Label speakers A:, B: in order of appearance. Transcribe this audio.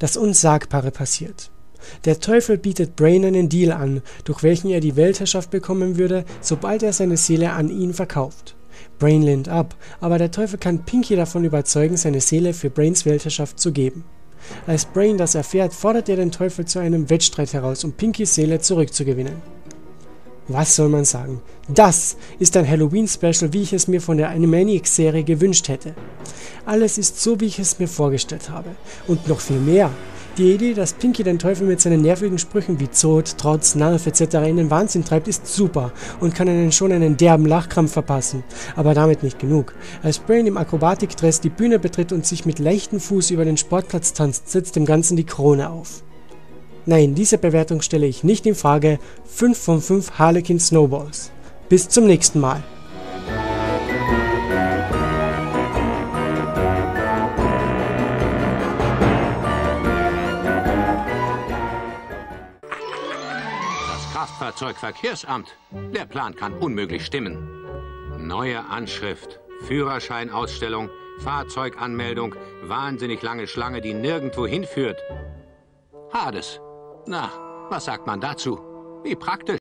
A: Das Unsagbare passiert. Der Teufel bietet Brain einen Deal an, durch welchen er die Weltherrschaft bekommen würde, sobald er seine Seele an ihn verkauft. Brain lehnt ab, aber der Teufel kann Pinky davon überzeugen, seine Seele für Brains Weltherrschaft zu geben. Als Brain das erfährt, fordert er den Teufel zu einem Wettstreit heraus, um Pinkys Seele zurückzugewinnen. Was soll man sagen? Das ist ein Halloween-Special, wie ich es mir von der Animaniacs-Serie gewünscht hätte. Alles ist so, wie ich es mir vorgestellt habe. Und noch viel mehr. Die Idee, dass Pinky den Teufel mit seinen nervigen Sprüchen wie Zod, Trotz, Narf etc. in den Wahnsinn treibt, ist super und kann einen schon einen derben Lachkrampf verpassen. Aber damit nicht genug. Als Brain im Akrobatikdress die Bühne betritt und sich mit leichtem Fuß über den Sportplatz tanzt, setzt dem Ganzen die Krone auf. Nein, diese Bewertung stelle ich nicht in Frage. 5 von 5 Harlequin Snowballs. Bis zum nächsten Mal.
B: Kraftfahrzeugverkehrsamt. Der Plan kann unmöglich stimmen. Neue Anschrift, Führerscheinausstellung, Fahrzeuganmeldung, wahnsinnig lange Schlange, die nirgendwo hinführt. Hades. Na, was sagt man dazu? Wie praktisch.